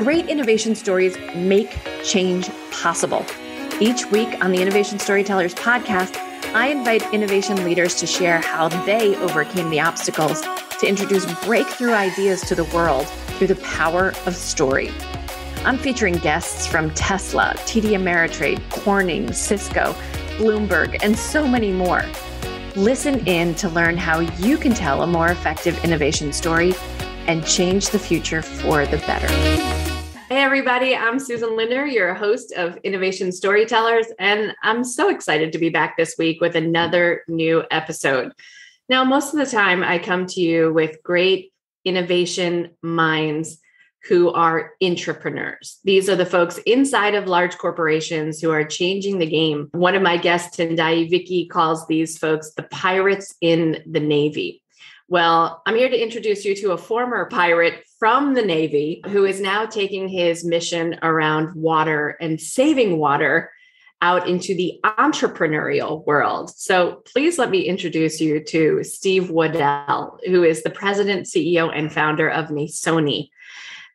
great innovation stories make change possible. Each week on the Innovation Storytellers podcast, I invite innovation leaders to share how they overcame the obstacles to introduce breakthrough ideas to the world through the power of story. I'm featuring guests from Tesla, TD Ameritrade, Corning, Cisco, Bloomberg, and so many more. Listen in to learn how you can tell a more effective innovation story and change the future for the better. Hey, everybody, I'm Susan Lindner, your host of Innovation Storytellers, and I'm so excited to be back this week with another new episode. Now, most of the time, I come to you with great innovation minds who are entrepreneurs. These are the folks inside of large corporations who are changing the game. One of my guests, Tendayi Viki, calls these folks the pirates in the Navy. Well, I'm here to introduce you to a former pirate from the Navy who is now taking his mission around water and saving water out into the entrepreneurial world. So please let me introduce you to Steve Waddell, who is the president, CEO, and founder of Nasoni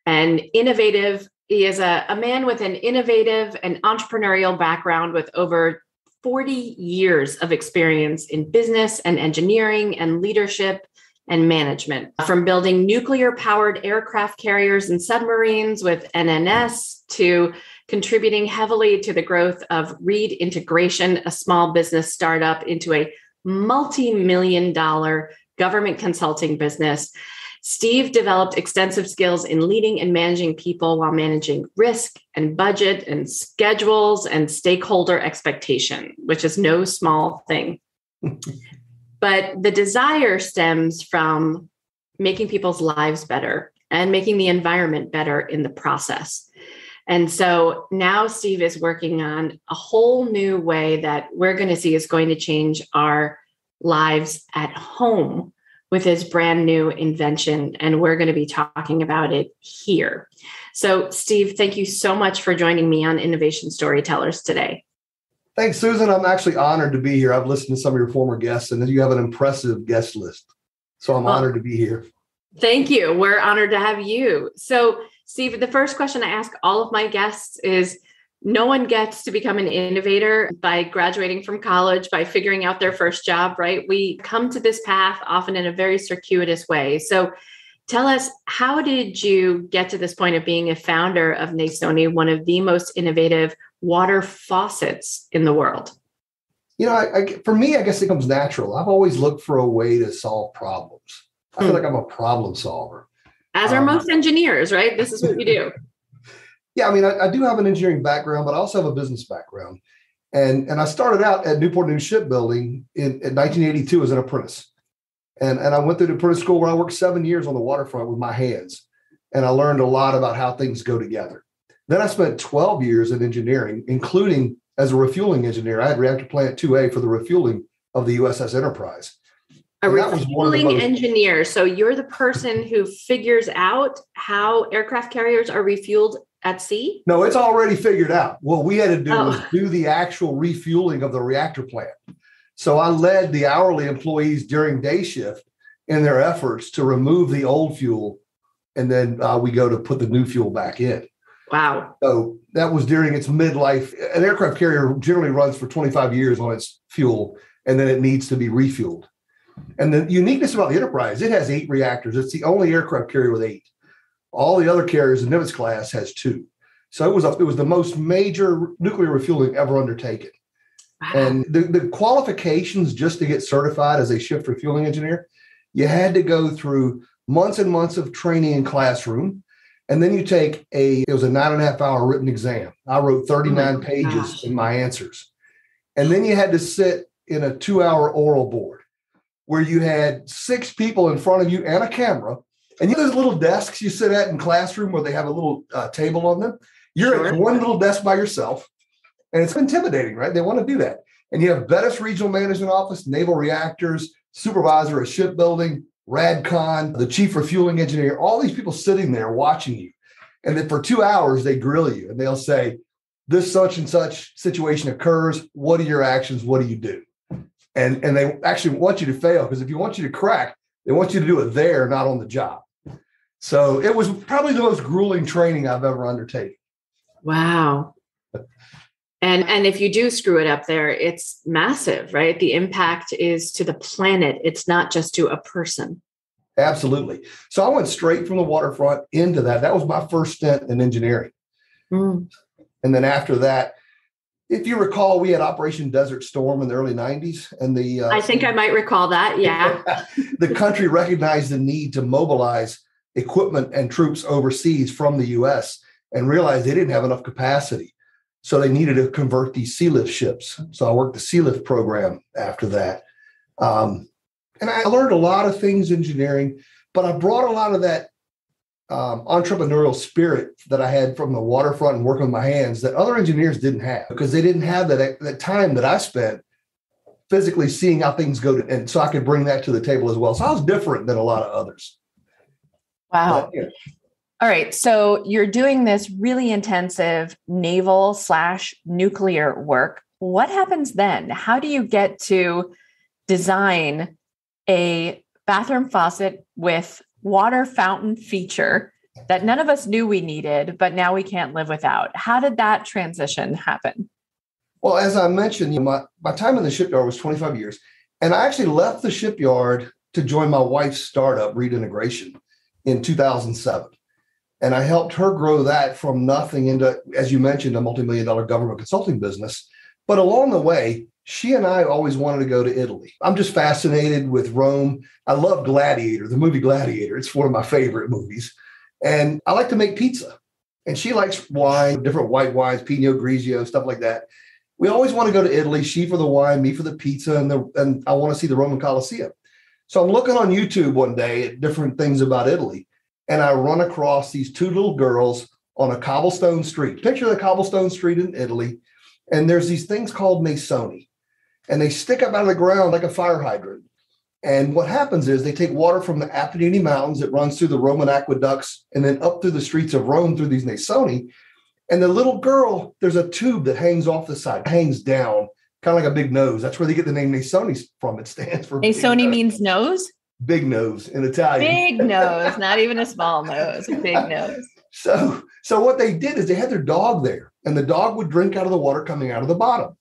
and innovative. He is a, a man with an innovative and entrepreneurial background with over 40 years of experience in business and engineering and leadership and management. From building nuclear powered aircraft carriers and submarines with NNS to contributing heavily to the growth of Reed Integration, a small business startup, into a multi million dollar government consulting business Steve developed extensive skills in leading and managing people while managing risk and budget and schedules and stakeholder expectation, which is no small thing. but the desire stems from making people's lives better and making the environment better in the process. And so now Steve is working on a whole new way that we're going to see is going to change our lives at home with his brand new invention. And we're going to be talking about it here. So, Steve, thank you so much for joining me on Innovation Storytellers today. Thanks, Susan. I'm actually honored to be here. I've listened to some of your former guests, and you have an impressive guest list. So I'm well, honored to be here. Thank you. We're honored to have you. So, Steve, the first question I ask all of my guests is no one gets to become an innovator by graduating from college, by figuring out their first job, right? We come to this path often in a very circuitous way. So tell us, how did you get to this point of being a founder of Nasoni, one of the most innovative water faucets in the world? You know, I, I, for me, I guess it comes natural. I've always looked for a way to solve problems. I feel hmm. like I'm a problem solver. As are um, most engineers, right? This is what you do. Yeah, I mean, I, I, do have an engineering background, but I also have a business background. And, and I started out at Newport News Shipbuilding in, in 1982 as an apprentice. And, and I went through the apprentice school where I worked seven years on the waterfront with my hands. And I learned a lot about how things go together. Then I spent 12 years in engineering, including as a refueling engineer. I had reactor plant 2A for the refueling of the USS Enterprise. A refueling most- engineer. So you're the person who figures out how aircraft carriers are refueled at sea? No, it's already figured out. What we had to do oh. was do the actual refueling of the reactor plant. So I led the hourly employees during day shift in their efforts to remove the old fuel, and then uh, we go to put the new fuel back in. Wow. So that was during its midlife. An aircraft carrier generally runs for 25 years on its fuel, and then it needs to be refueled. And the uniqueness about the Enterprise, it has eight reactors. It's the only aircraft carrier with eight. All the other carriers in Nimitz class has two. So it was a, it was the most major nuclear refueling ever undertaken. Wow. And the, the qualifications just to get certified as a shift refueling engineer, you had to go through months and months of training in classroom. And then you take a, it was a nine and a half hour written exam. I wrote 39 oh pages gosh. in my answers. And then you had to sit in a two hour oral board where you had six people in front of you and a camera and you know those little desks you sit at in classroom where they have a little uh, table on them? You're sure. at one little desk by yourself, and it's intimidating, right? They want to do that. And you have Bettis Regional Management Office, Naval Reactors, Supervisor of Shipbuilding, RadCon, the Chief Refueling Engineer, all these people sitting there watching you. And then for two hours, they grill you and they'll say, This such and such situation occurs. What are your actions? What do you do? And, and they actually want you to fail because if you want you to crack, they want you to do it there, not on the job. So it was probably the most grueling training I've ever undertaken. Wow. And and if you do screw it up there, it's massive, right? The impact is to the planet. It's not just to a person. Absolutely. So I went straight from the waterfront into that. That was my first stint in engineering. Mm. And then after that, if you recall, we had Operation Desert Storm in the early 90s. And the uh, I think I might recall that. Yeah. the country recognized the need to mobilize equipment and troops overseas from the US and realized they didn't have enough capacity. So they needed to convert these Sealift ships. So I worked the Sealift program after that. Um, and I learned a lot of things engineering, but I brought a lot of that um, entrepreneurial spirit that I had from the waterfront and working with my hands that other engineers didn't have because they didn't have that, that time that I spent physically seeing how things go. To, and so I could bring that to the table as well. So I was different than a lot of others. Wow. But, yeah. All right. So you're doing this really intensive naval slash nuclear work. What happens then? How do you get to design a bathroom faucet with water fountain feature that none of us knew we needed, but now we can't live without. How did that transition happen? Well, as I mentioned, my, my time in the shipyard was 25 years. And I actually left the shipyard to join my wife's startup, Reed Integration, in 2007. And I helped her grow that from nothing into, as you mentioned, a multi-million dollar government consulting business. But along the way, she and I always wanted to go to Italy. I'm just fascinated with Rome. I love Gladiator, the movie Gladiator. It's one of my favorite movies. And I like to make pizza. And she likes wine, different white wines, Pinot Grigio, stuff like that. We always want to go to Italy, she for the wine, me for the pizza, and the and I want to see the Roman Colosseum. So I'm looking on YouTube one day at different things about Italy, and I run across these two little girls on a cobblestone street. Picture the cobblestone street in Italy, and there's these things called Nasoni and they stick up out of the ground like a fire hydrant. And what happens is they take water from the Apennine Mountains that runs through the Roman aqueducts and then up through the streets of Rome through these Nasoni. And the little girl, there's a tube that hangs off the side, hangs down, kind of like a big nose. That's where they get the name Nasoni from. It stands for Nasoni means nose. Big nose in Italian. Big nose, not even a small nose, big nose. So, so what they did is they had their dog there, and the dog would drink out of the water coming out of the bottom.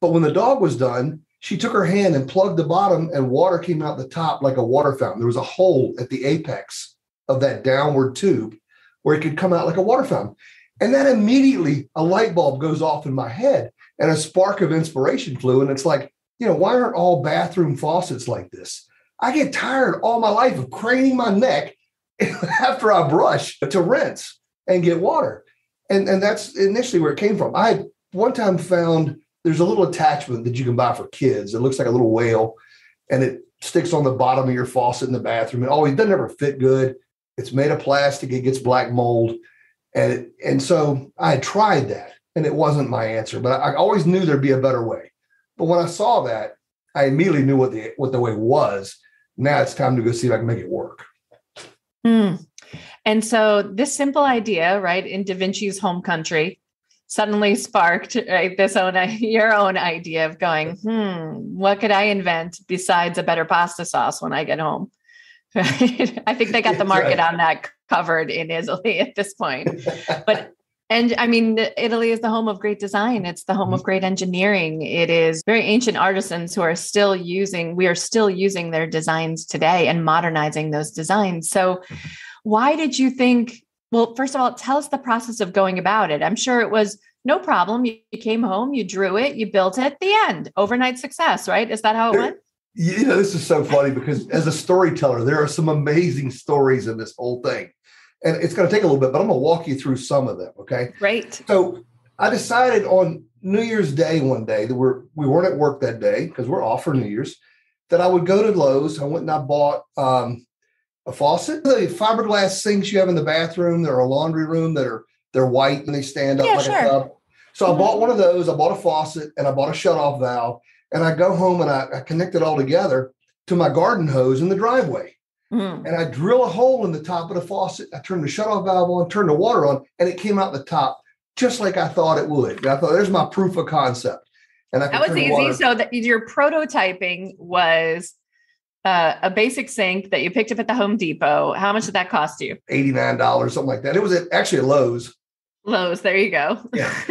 But when the dog was done, she took her hand and plugged the bottom, and water came out the top like a water fountain. There was a hole at the apex of that downward tube where it could come out like a water fountain. And then immediately a light bulb goes off in my head and a spark of inspiration flew. And it's like, you know, why aren't all bathroom faucets like this? I get tired all my life of craning my neck after I brush to rinse and get water. And, and that's initially where it came from. I one time found there's a little attachment that you can buy for kids. It looks like a little whale and it sticks on the bottom of your faucet in the bathroom. It always doesn't ever fit good. It's made of plastic, it gets black mold. And it, and so I tried that and it wasn't my answer, but I, I always knew there'd be a better way. But when I saw that, I immediately knew what the what the way was. Now it's time to go see if I can make it work. Mm. And so this simple idea, right, in Da Vinci's home country, suddenly sparked right, this own your own idea of going, hmm, what could I invent besides a better pasta sauce when I get home? Right? I think they got the market right. on that covered in Italy at this point. But and I mean, Italy is the home of great design. It's the home of mm-hmm. great engineering. It is very ancient artisans who are still using, we are still using their designs today and modernizing those designs. So, mm-hmm. why did you think well, first of all, tell us the process of going about it. I'm sure it was no problem. You, came home, you drew it, you built it, the end, overnight success, right? Is that how it went? You know, this is so funny because as a storyteller, there are some amazing stories in this whole thing. And it's going to take a little bit, but I'm going to walk you through some of them. Okay. Great. So I decided on New Year's Day one day that we're we weren't at work that day because we're off for New Year's, that I would go to Lowe's. I went and I bought um, a faucet. The fiberglass sinks you have in the bathroom, There are a laundry room that are they're white and they stand up yeah, like sure. a tub. So I bought one of those. I bought a faucet and I bought a shut-off valve. And I go home and I, I connect it all together to my garden hose in the driveway. Mm. And I drill a hole in the top of the faucet. I turn the shut-off valve on, turn the water on, and it came out the top just like I thought it would. I thought there's my proof of concept. And I that was easy. So that your prototyping was uh, a basic sink that you picked up at the Home Depot. How much did that cost you? $89, something like that. It was at, actually at Lowe's. Lowe's, there you go. Yeah.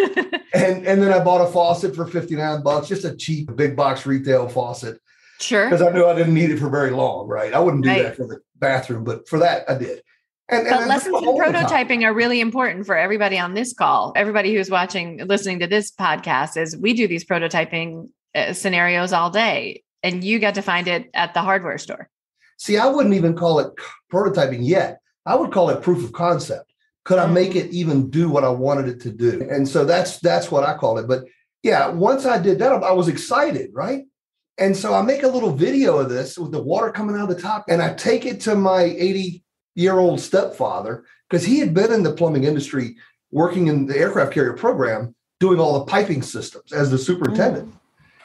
and and then I bought a faucet for 59 bucks, just a cheap big box retail faucet. Sure. Because I knew I didn't need it for very long, right? I wouldn't do Right. that for the bathroom, but for that I did. And, But and lessons in all the time. prototyping are really important for everybody on this call. Everybody who's watching, listening to this podcast is we do these prototyping uh, scenarios all day, and you got to find it at the hardware store. See, I wouldn't even call it prototyping yet. I would call it proof of concept. Could I make it even do what I wanted it to do? And so that's that's what I call it. But yeah, once I did that, I was excited, right? And so I make a little video of this with the water coming out of the top, and I take it to my 80 year old stepfather because he had been in the plumbing industry working in the aircraft carrier program, doing all the piping systems as the superintendent.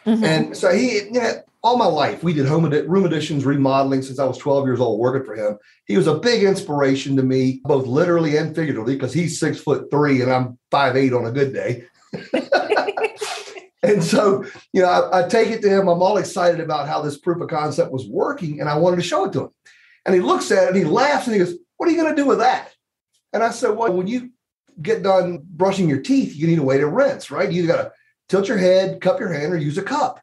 Mhm. And so he, you know, all my life we did home room additions, remodeling since I was 12 years old, working for him. He was a big inspiration to me, both literally and figuratively, because he's six foot three and I'm five eight on a good day. and so, you know, I, I take it to him. I'm all excited about how this proof of concept was working, and I wanted to show it to him. And he looks at it and he laughs and he goes, "What are you going to do with that?" And I said, "Well, when you get done brushing your teeth, you need a way to rinse, right? You got to tilt your head, cup your hand, or use a cup."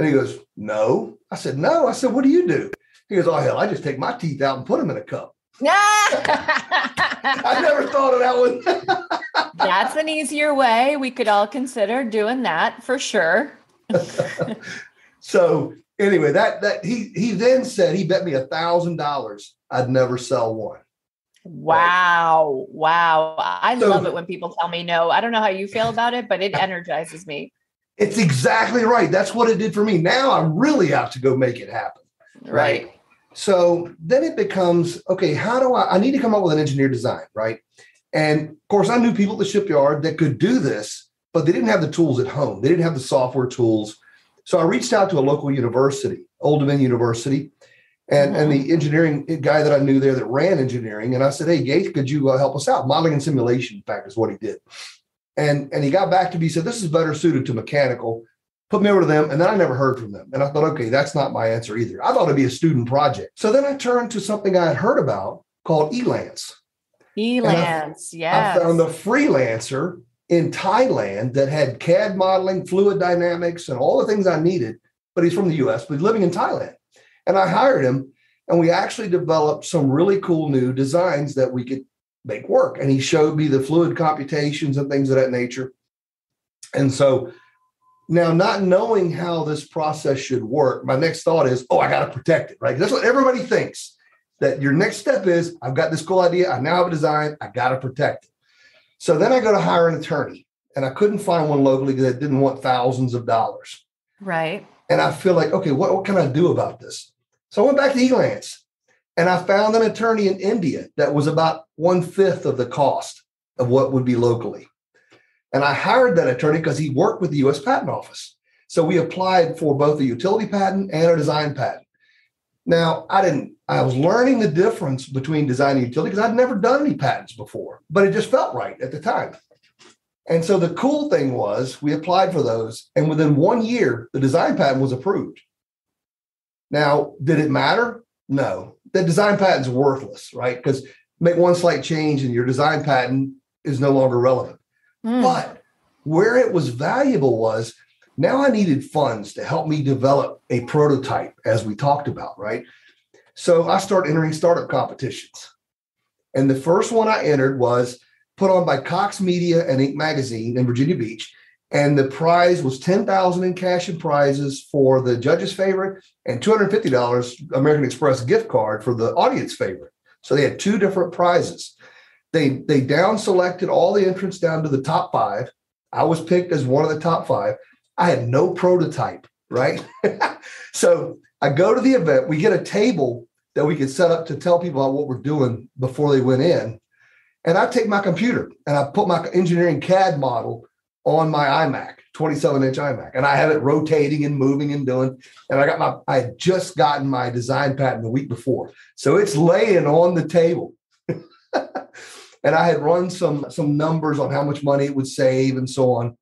And he goes, No. I said, No. I said, What do you do? He goes, Oh, hell, I just take my teeth out and put them in a cup. I never thought of that one. That's an easier way. We could all consider doing that for sure. so anyway, that that he he then said he bet me a thousand dollars I'd never sell one. Wow. Wow. I So- love it when people tell me no. I don't know how you feel about it, but it energizes me. It's exactly right. That's what it did for me. Now I'm really out to go make it happen. Right. So then it becomes okay, how do I? I need to come up with an engineer design, right? And of course, I knew people at the shipyard that could do this, but they didn't have the tools at home. They didn't have the software tools. So I reached out to a local university, Old Dominion University, and, and the engineering guy that I knew there that ran engineering. And I said, Hey, Gates, could you uh, help us out? Modeling and simulation, in fact, is what he did. And, and he got back to me, he said, This is better suited to mechanical put me over to them. And then I never heard from them. And I thought, okay, that's not my answer either. I thought it'd be a student project. So then I turned to something I had heard about called Elance. Elance. yeah. I found a freelancer in Thailand that had CAD modeling, fluid dynamics, and all the things I needed. But he's from the US, but he's living in Thailand. And I hired him. And we actually developed some really cool new designs that we could make work. And he showed me the fluid computations and things of that nature. And so now, not knowing how this process should work, my next thought is, oh, I got to protect it, right? That's what everybody thinks. That your next step is, I've got this cool idea. I now have a design. I got to protect it. So then I go to hire an attorney, and I couldn't find one locally that didn't want thousands of dollars. right. And I feel like, okay, what, what can I do about this? So I went back to Elance, and I found an attorney in India that was about one fifth of the cost of what would be locally. And I hired that attorney because he worked with the US Patent Office. So we applied for both a utility patent and a design patent. Now, I didn't, I was learning the difference between design and utility because I'd never done any patents before, but it just felt right at the time. And so the cool thing was we applied for those, and within one year, the design patent was approved. Now, did it matter? No. The design patent's worthless, right? Because make one slight change and your design patent is no longer relevant. Mm. But where it was valuable was now I needed funds to help me develop a prototype, as we talked about, right? So I started entering startup competitions. And the first one I entered was put on by Cox Media and Inc. Magazine in Virginia Beach. And the prize was 10000 in cash and prizes for the judge's favorite and $250 American Express gift card for the audience favorite. So they had two different prizes they they down selected all the entrants down to the top five. I was picked as one of the top five. I had no prototype, right? so I go to the event. We get a table that we could set up to tell people about what we're doing before they went in. And I take my computer and I put my engineering CAD model on my iMac, 27 inch iMac, and I have it rotating and moving and doing. And I got my, I had just gotten my design patent the week before. So it's laying on the table. and I had run some some numbers on how much money it would save and so on.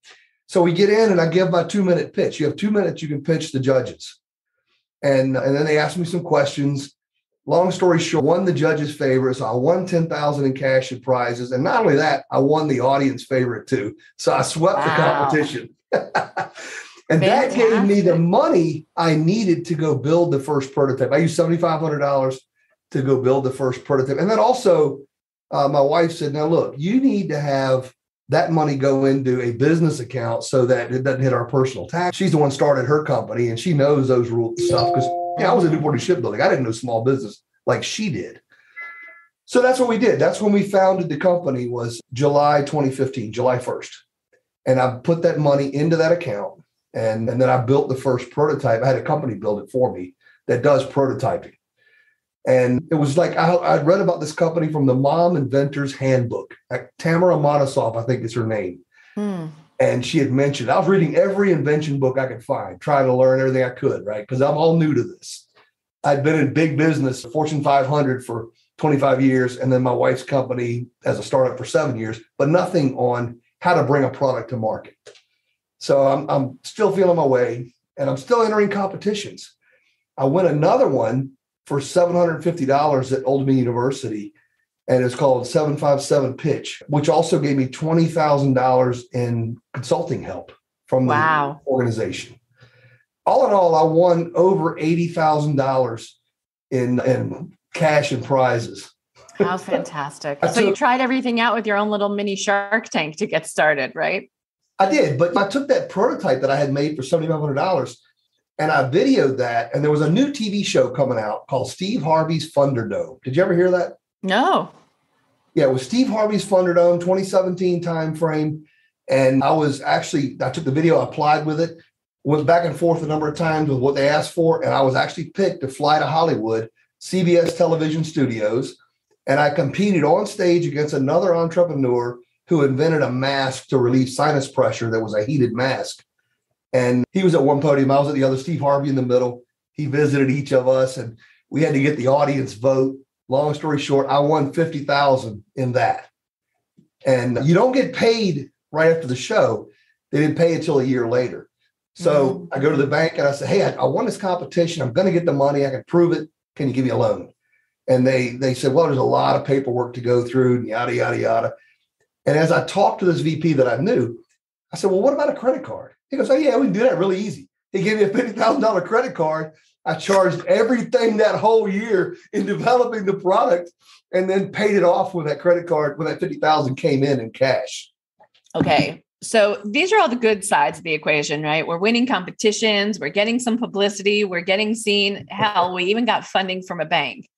So we get in and I give my two minute pitch. You have two minutes, you can pitch the judges. And, and then they ask me some questions. Long story short, won the judge's favorite. So I won 10,000 in cash and prizes. And not only that, I won the audience favorite too. So I swept wow. the competition. and Fantastic. that gave me the money I needed to go build the first prototype. I used $7,500 to go build the first prototype. And then also, uh, my wife said, Now, look, you need to have that money go into a business account so that it doesn't hit our personal tax. She's the one started her company and she knows those rules stuff because yeah, I was in Newport shipbuilding. I didn't know small business like she did. So that's what we did. That's when we founded the company was July 2015, July 1st. And I put that money into that account. And, and then I built the first prototype. I had a company build it for me that does prototyping. And it was like I, I'd read about this company from the Mom Inventor's Handbook. Tamara Monosoff, I think is her name. Hmm. And she had mentioned, I was reading every invention book I could find, trying to learn everything I could, right? Because I'm all new to this. I'd been in big business, Fortune 500 for 25 years, and then my wife's company as a startup for seven years, but nothing on how to bring a product to market. So I'm, I'm still feeling my way and I'm still entering competitions. I win another one for $750 at Old Dominion University. And it's called 757 Pitch, which also gave me $20,000 in consulting help from the wow. organization. All in all, I won over $80,000 in, in cash and prizes. How fantastic. so took, you tried everything out with your own little mini shark tank to get started, right? I did, but I took that prototype that I had made for $7,500 and I videoed that. And there was a new TV show coming out called Steve Harvey's Funderdome. Did you ever hear that? No. Yeah, it was Steve Harvey's Funderdome, 2017 time frame. And I was actually, I took the video, I applied with it, went back and forth a number of times with what they asked for. And I was actually picked to fly to Hollywood, CBS television studios. And I competed on stage against another entrepreneur who invented a mask to relieve sinus pressure that was a heated mask. And he was at one podium, I was at the other, Steve Harvey in the middle. He visited each of us and we had to get the audience vote. Long story short, I won 50,000 in that. And you don't get paid right after the show. They didn't pay until a year later. So mm-hmm. I go to the bank and I say, Hey, I, I won this competition. I'm going to get the money. I can prove it. Can you give me a loan? And they they said, Well, there's a lot of paperwork to go through and yada, yada, yada. And as I talked to this VP that I knew, I said, Well, what about a credit card? He goes, Oh, yeah, we can do that really easy. He gave me a $50,000 credit card. I charged everything that whole year in developing the product and then paid it off when that credit card, when that 50,000 came in in cash. Okay. So these are all the good sides of the equation, right? We're winning competitions, we're getting some publicity, we're getting seen. Hell, we even got funding from a bank.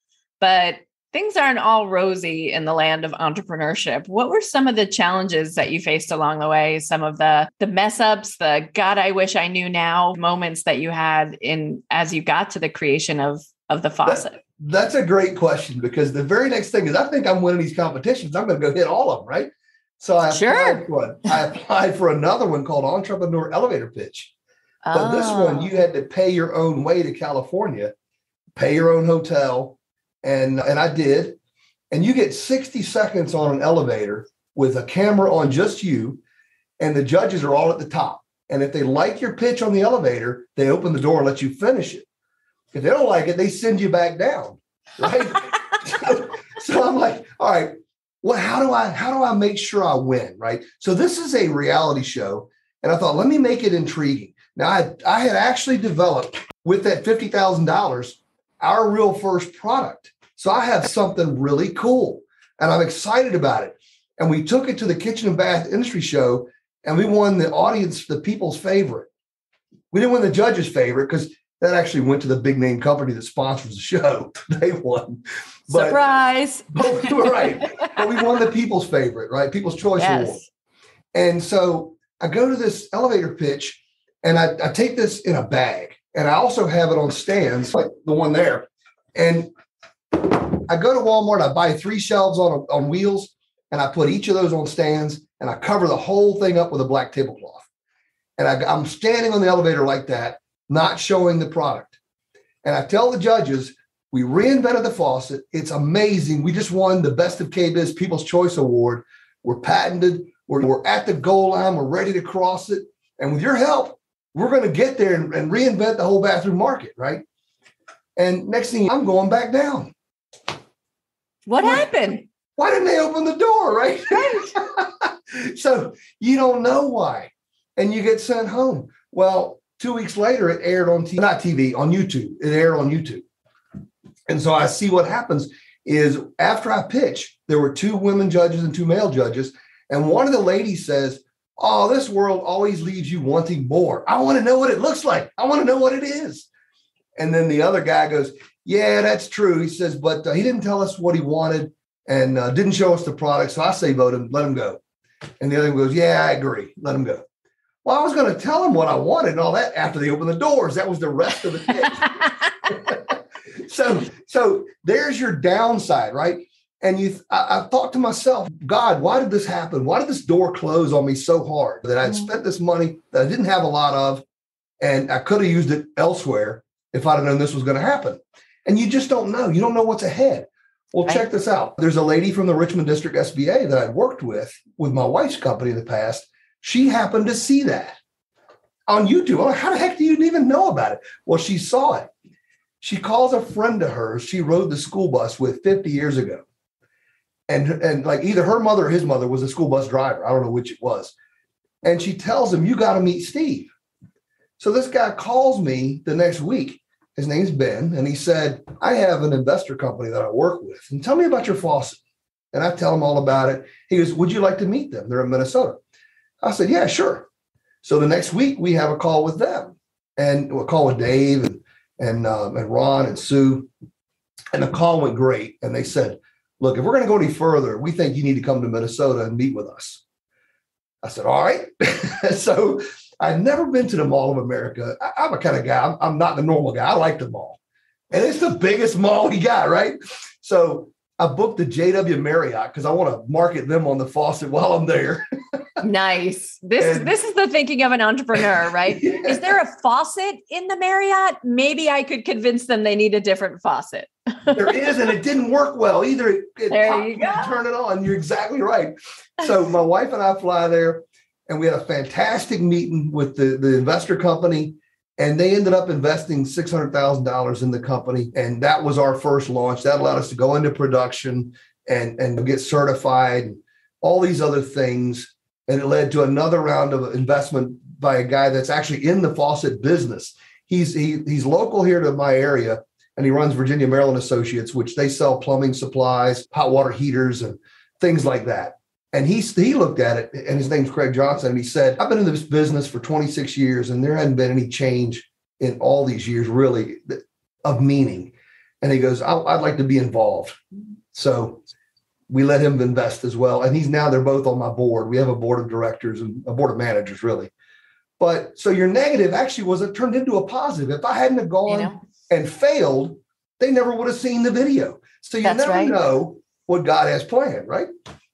But things aren't all rosy in the land of entrepreneurship. What were some of the challenges that you faced along the way? Some of the the mess ups, the God, I wish I knew now moments that you had in as you got to the creation of of the faucet. That, that's a great question because the very next thing is I think I'm winning these competitions. I'm going to go hit all of them, right? So I sure. applied for I applied for another one called Entrepreneur Elevator Pitch. But oh. this one, ah. you had to pay your own way to California, pay your own hotel, and and I did. And you get 60 seconds on an elevator with a camera on just you, and the judges are all at the top. And if they like your pitch on the elevator, they open the door and let you finish it. If they don't like it, they send you back down. Right. so, so I'm like, all right, well, how do I how do I make sure I win? Right. So this is a reality show. And I thought, let me make it intriguing. Now I, I had actually developed with that fifty thousand dollars our real first product. So I have something really cool and I'm excited about it. And we took it to the kitchen and bath industry show and we won the audience, the people's favorite. We didn't win the judge's favorite because that actually went to the big name company that sponsors the show. they won. But, Surprise. But, right. but we won the people's favorite, right? People's Choice yes. Award. And so I go to this elevator pitch and I, I take this in a bag and I also have it on stands, like the one there. And I go to Walmart, I buy three shelves on, on wheels, and I put each of those on stands, and I cover the whole thing up with a black tablecloth. And I, I'm standing on the elevator like that, not showing the product. And I tell the judges, we reinvented the faucet. It's amazing. We just won the Best of KBIS People's Choice Award. We're patented. We're, we're at the goal line. We're ready to cross it. And with your help, we're going to get there and, and, reinvent the whole bathroom market, right? And next thing I'm going back down. What happened? Why didn't they open the door? Right. so you don't know why. And you get sent home. Well, two weeks later, it aired on TV, not TV, on YouTube. It aired on YouTube. And so I see what happens is after I pitch, there were two women judges and two male judges. And one of the ladies says, Oh, this world always leaves you wanting more. I want to know what it looks like. I want to know what it is. And then the other guy goes, Yeah, that's true. He says, But uh, he didn't tell us what he wanted and uh, didn't show us the product. So I say, vote him, let him go. And the other one goes, Yeah, I agree. Let him go. Well, I was going to tell him what I wanted and all that after they opened the doors. That was the rest of the pitch. so, so there's your downside, right? And you, I, I thought to myself, God, why did this happen? Why did this door close on me so hard that I'd mm-hmm. spent this money that I didn't have a lot of, and I could have used it elsewhere if I'd have known this was going to happen. And you just don't know. You don't know what's ahead. Well, check this out. There's a lady from the Richmond District SBA that I'd worked with with my wife's company in the past. She happened to see that on YouTube. Like, How the heck do you even know about it? Well, she saw it. She calls a friend of hers she rode the school bus with 50 years ago. And, and like either her mother or his mother was a school bus driver. I don't know which it was. And she tells him, You got to meet Steve. So this guy calls me the next week. His name's Ben. And he said, I have an investor company that I work with. And tell me about your faucet. And I tell him all about it. He goes, Would you like to meet them? They're in Minnesota. I said, Yeah, sure. So the next week we have a call with them and we'll call with Dave and and, um, and Ron and Sue. And the call went great. And they said, look, if we're going to go any further, we think you need to come to Minnesota and meet with us. I said, all right. so I've never been to the Mall of America. I, am a kind of guy, I'm, I'm, not the normal guy. I like the mall. And it's the biggest mall we got, right? So I booked the JW Marriott because I want to market them on the faucet while I'm there. nice. This and, is this is the thinking of an entrepreneur, right? Yeah. Is there a faucet in the Marriott? Maybe I could convince them they need a different faucet. there is, and it didn't work well either. It, it there you go. Turn it on. You're exactly right. So my wife and I fly there, and we had a fantastic meeting with the, the investor company and they ended up investing $600,000 in the company. And that was our first launch. That allowed us to go into production and, and get certified, and all these other things. And it led to another round of investment by a guy that's actually in the faucet business. He's, he, he's local here to my area and he runs Virginia Maryland Associates, which they sell plumbing supplies, hot water heaters, and things like that. And he, he looked at it, and his name's Craig Johnson, and he said, I've been in this business for 26 years, and there hadn't been any change in all these years, really, of meaning. And he goes, I'd like to be involved. So we let him invest as well. And he's now, they're both on my board. We have a board of directors and a board of managers, really. But so your negative actually was it turned into a positive. If I hadn't have gone you know? and failed, they never would have seen the video. So you That's never right. know what God has planned, right?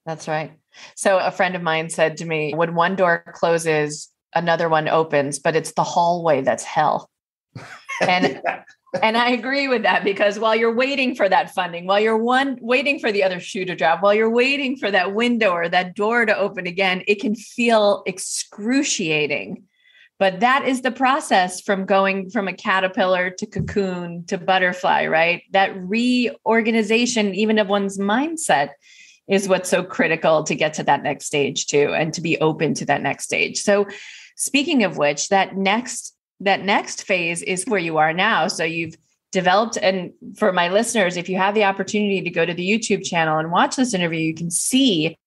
That's right. So a friend of mine said to me, when one door closes, another one opens, but it's the hallway that's hell. And yeah. And I agree with that because while you're waiting for that funding, while you're one waiting for the other shoe to drop, while you're waiting for that window or that door to open again, it can feel excruciating. But that is the process from going from a caterpillar to cocoon to butterfly, right? That reorganization, even of one's mindset, is what's so critical to get to that next stage too and to be open to that next stage so speaking of which that next that next phase is where you are now so you've developed and for my listeners if you have the opportunity to go to the youtube channel and watch this interview you can see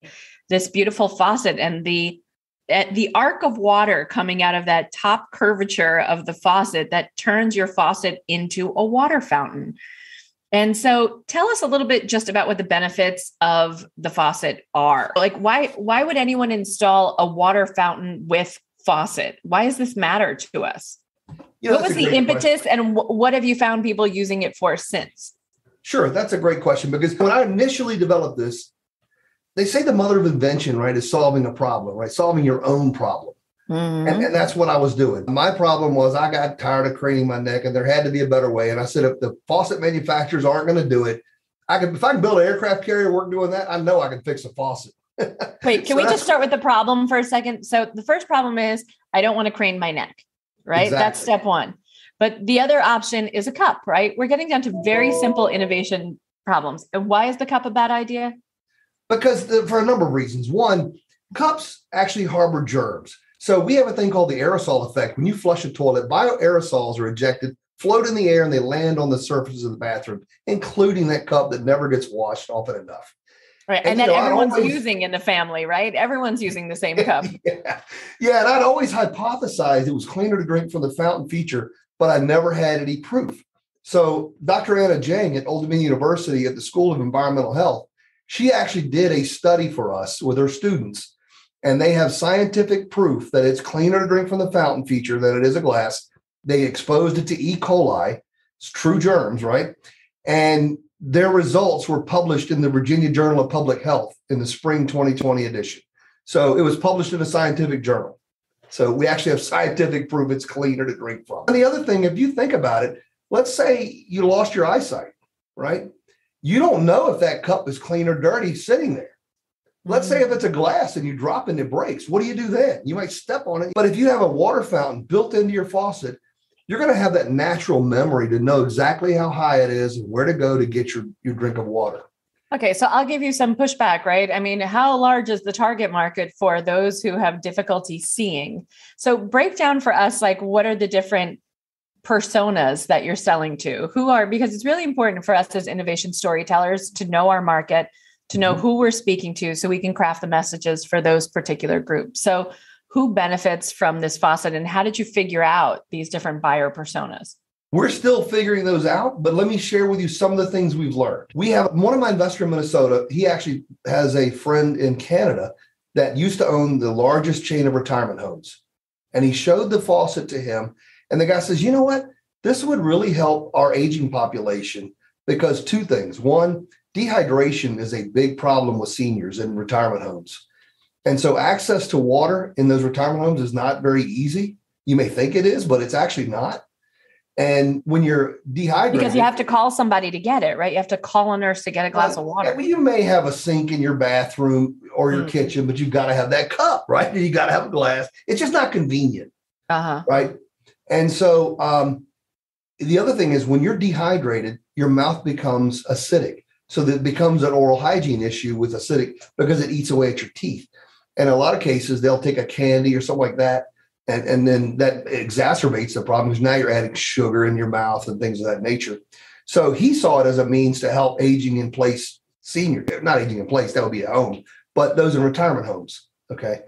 this beautiful faucet and the eh, the arc of water coming out of that top curvature of the faucet that turns your faucet into a water fountain and so tell us a little bit just about what the benefits of the faucet are. Like why why would anyone install a water fountain with faucet? Why does this matter to us? You know, what was the impetus question. and w- what have you found people using it for since? Sure, that's a great question because when I initially developed this, they say the mother of invention, right, is solving a problem, right? Solving your own problem. Mm-hmm. And, and, that's what I was doing. My problem was I got tired of craning my neck, and there had to be a better way. And I said, if the faucet manufacturers aren't going to do it, I can. If I can build an aircraft carrier, work doing that. I know I can fix a faucet. Wait, can so we just start with the problem for a second? So the first problem is I don't want to crane my neck, right? Exactly. That's step one. But the other option is a cup, right? We're getting down to very simple innovation problems. And why is the cup a bad idea? Because the, for a number of reasons. One, cups actually harbor germs. So we have a thing called the aerosol effect. When you flush a toilet, bioaerosols are ejected, float in the air, and they land on the surfaces of the bathroom, including that cup that never gets washed often enough. Right. And, and that know, everyone's always, using in the family, right? Everyone's using the same cup. yeah. Yeah. And I'd always hypothesized it was cleaner to drink from the fountain feature, but I never had any proof. So Dr. Anna Jeng at Old Dominion University at the School of Environmental Health, she actually did a study for us with her students, and they have scientific proof that it's cleaner to drink from the fountain feature than it is a glass. They exposed it to E. coli, it's true germs, right? And their results were published in the Virginia Journal of Public Health in the spring 2020 edition. So it was published in a scientific journal. So we actually have scientific proof it's cleaner to drink from. And the other thing, if you think about it, let's say you lost your eyesight, right? You don't know if that cup is clean or dirty sitting there. Let's say mm-hmm. if it's a glass and you drop and it breaks, what do you do then? You might step on it. But if you have a water fountain built into your faucet, you're going to have that natural memory to know exactly how high it is and where to go to get your, your drink of water. Okay, so I'll give you some pushback, right? I mean, how large is the target market for those who have difficulty seeing? So break down for us like what are the different personas that you're selling to? Who are because it's really important for us as innovation storytellers to know our market, to know mm-hmm. who we're speaking to so we can craft the messages for those particular groups. So who benefits from this faucet and how did you figure out these different buyer personas? We're still figuring those out, but let me share with you some of the things we've learned. We have one of my investors in Minnesota. He actually has a friend in Canada that used to own the largest chain of retirement homes. And he showed the faucet to him. And the guy says, you know what? This would really help our aging population because two things. One, dehydration is a big problem with seniors in retirement homes. And so access to water in those retirement homes is not very easy. You may think it is, but it's actually not. And when you're dehydrated, because you have to call somebody to get it, right? You have to call a nurse to get a glass of water. You may have a sink in your bathroom or your mm. kitchen, but you've got to have that cup, right? You got to have a glass. It's just not convenient, uh-huh. right? And so um, the other thing is when you're dehydrated, your mouth becomes acidic. So that becomes an oral hygiene issue with acidic because it eats away at your teeth. And a lot of cases, they'll take a candy or something like that. And, and then that exacerbates the problem because now you're adding sugar in your mouth and things of that nature. So he saw it as a means to help aging in place senior, not aging in place, that would be at home, but those in retirement homes. Okay.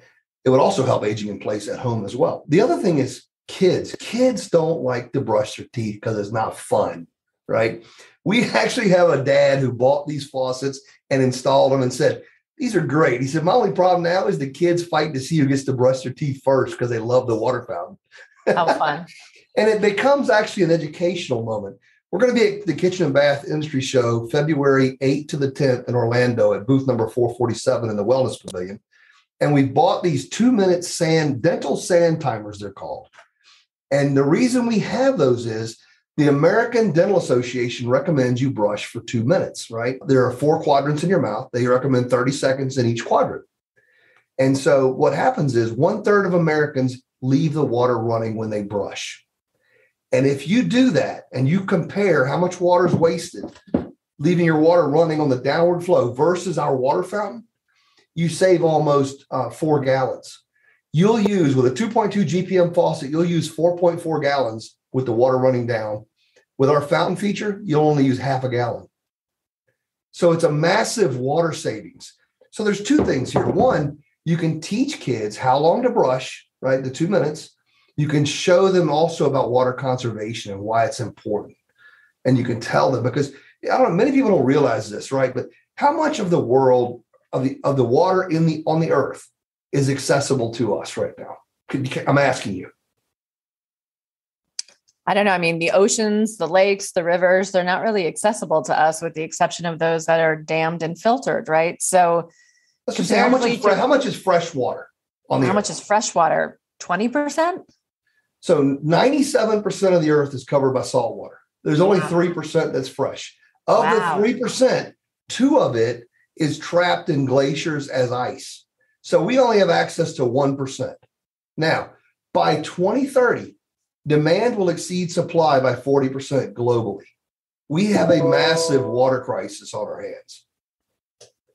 It would also help aging in place at home as well. The other thing is kids. Kids don't like to brush their teeth because it's not fun, right? We actually have a dad who bought these faucets and installed them and said, these are great. He said, My only problem now is the kids fight to see who gets to brush their teeth first because they love the water fountain. How fun. and it becomes actually an educational moment. We're going to be at the Kitchen and Bath Industry Show February 8th to the 10th in Orlando at booth number 447 in the Wellness Pavilion. And we bought these two minute sand, dental sand timers, they're called. And the reason we have those is the American Dental Association recommends you brush for two minutes, right? There are four quadrants in your mouth. They recommend 30 seconds in each quadrant. And so what happens is one third of Americans leave the water running when they brush. And if you do that and you compare how much water is wasted leaving your water running on the downward flow versus our water fountain, you save almost uh, four gallons. You'll use with a 2.2 GPM faucet, you'll use 4.4 gallons with the water running down. With our fountain feature, you'll only use half a gallon. So it's a massive water savings. So there's two things here. One, you can teach kids how long to brush, right? The two minutes. You can show them also about water conservation and why it's important. And you can tell them because I don't know, many people don't realize this, right? But how much of the world of the of the water in the on the earth is accessible to us right now? I'm asking you. I don't know. I mean, the oceans, the lakes, the rivers, they're not really accessible to us with the exception of those that are dammed and filtered, right? So, say how much, is, to, how much is fresh water on the How earth? much is fresh water? 20%? So 97% of the earth is covered by salt water. There's only wow. 3% that's fresh. Of wow. the 3%, two of it is trapped in glaciers as ice. So we only have access to 1%. Now, by 2030, demand will exceed supply by 40% globally. We have a massive water crisis on our hands.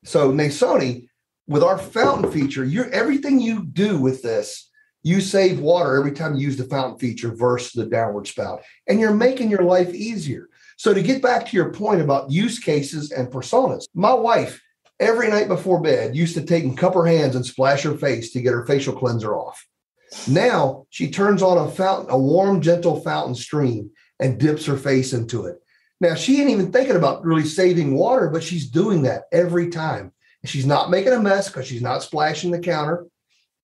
So, Nasoni, with our fountain feature, you're everything you do with this, you save water every time you use the fountain feature versus the downward spout, and you're making your life easier. So, to get back to your point about use cases and personas, my wife every night before bed used to take and cup her hands and splash her face to get her facial cleanser off. Now she turns on a fountain, a warm, gentle fountain stream, and dips her face into it. Now she ain't even thinking about really saving water, but she's doing that every time. She's not making a mess because she's not splashing the counter,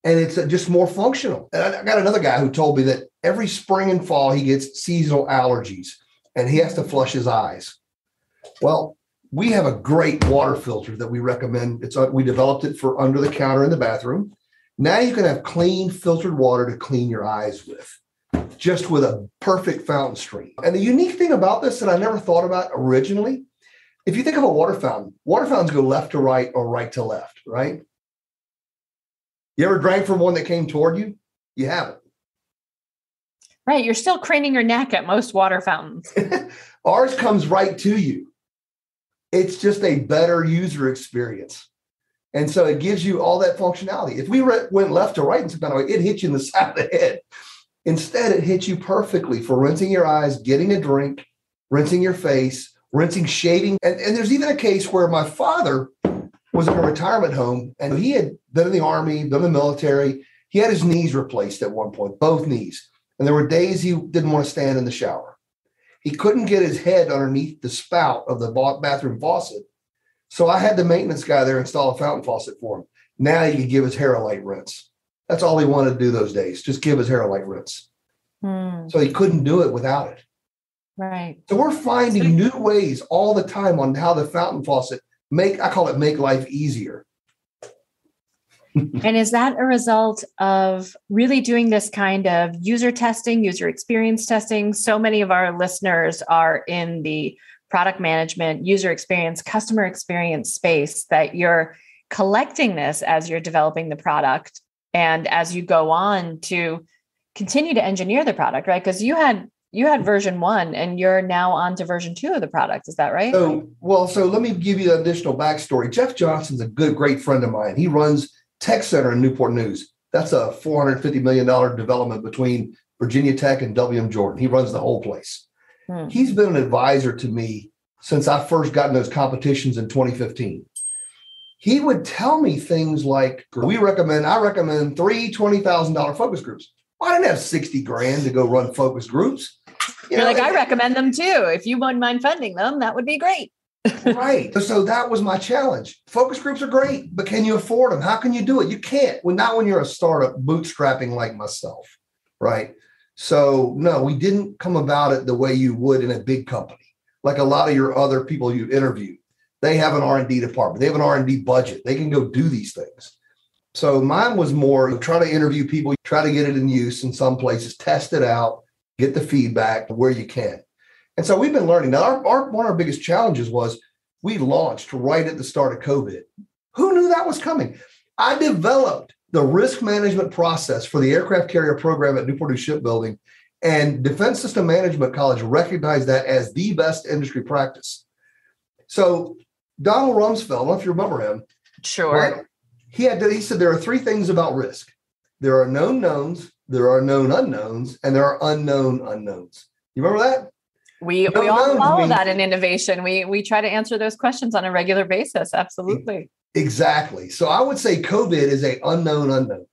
and it's uh, just more functional. And I got another guy who told me that every spring and fall he gets seasonal allergies, and he has to flush his eyes. Well, we have a great water filter that we recommend. It's uh, we developed it for under the counter in the bathroom. Now you can have clean filtered water to clean your eyes with, just with a perfect fountain stream. And the unique thing about this that I never thought about originally, if you think of a water fountain, water fountains go left to right or right to left, right? You ever drank from one that came toward you? You haven't. Right. You're still craning your neck at most water fountains. Ours comes right to you. It's just a better user experience. And so it gives you all that functionality. If we re- went left to right in some kind of way, it hit you in the side of the head. Instead, it hits you perfectly for rinsing your eyes, getting a drink, rinsing your face, rinsing, shaving. And, and there's even a case where my father was in a retirement home and he had been in the army, been in the military. He had his knees replaced at one point, both knees. And there were days he didn't want to stand in the shower. He couldn't get his head underneath the spout of the bathroom faucet so I had the maintenance guy there install a fountain faucet for him. Now he could give his hair a light rinse. That's all he wanted to do those days, just give his hair a light rinse. Hmm. So he couldn't do it without it. Right. So we're finding new ways all the time on how the fountain faucet make, I call it make life easier. and is that a result of really doing this kind of user testing, user experience testing? So many of our listeners are in the product management, user experience, customer experience space that you're collecting this as you're developing the product and as you go on to continue to engineer the product, right? Because you had you had version one and you're now on to version two of the product. Is that right? So, well, so let me give you an additional backstory. Jeff Johnson's a good, great friend of mine. He runs Tech Center in Newport News. That's a $450 million development between Virginia Tech and WM Jordan. He runs the whole place. Hmm. He's been an advisor to me since I first got in those competitions in 2015. He would tell me things like, we recommend, I recommend three $20,000 focus groups. Well, I didn't have 60 grand to go run focus groups. You are like, I recommend them too. If you wouldn't mind funding them, that would be great. right. So that was my challenge. Focus groups are great, but can you afford them? How can you do it? You can't. Well, not when you're a startup bootstrapping like myself. Right. So no, we didn't come about it the way you would in a big company, like a lot of your other people you interview. They have an R&D department. They have an R&D budget. They can go do these things. So mine was more try to interview people, try to get it in use in some places, test it out, get the feedback where you can. And so we've been learning. Now, our, our, one of our biggest challenges was we launched right at the start of COVID. Who knew that was coming? I developed the risk management process for the aircraft carrier program at Newport News Shipbuilding. And Defense System Management College recognized that as the best industry practice. So Donald Rumsfeld, I don't know if you remember him. Sure. Right? He had to, he said there are three things about risk. There are known knowns, there are known unknowns, and there are unknown unknowns. You remember that? We we all follow that in innovation. We we try to answer those questions on a regular basis. Absolutely. Exactly. So I would say COVID is a unknown unknown.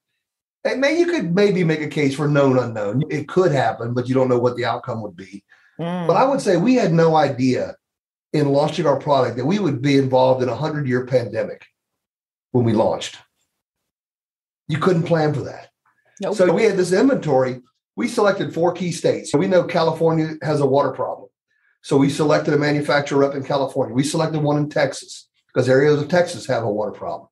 And maybe you could maybe make a case for known unknown. It could happen, but you don't know what the outcome would be. Mm. But I would say we had no idea in launching our product that we would be involved in a hundred year pandemic when we launched. You couldn't plan for that. Nope. So we had this inventory. We selected four key states. We know California has a water problem. So we selected a manufacturer up in California. We selected one in Texas because areas of Texas have a water problem.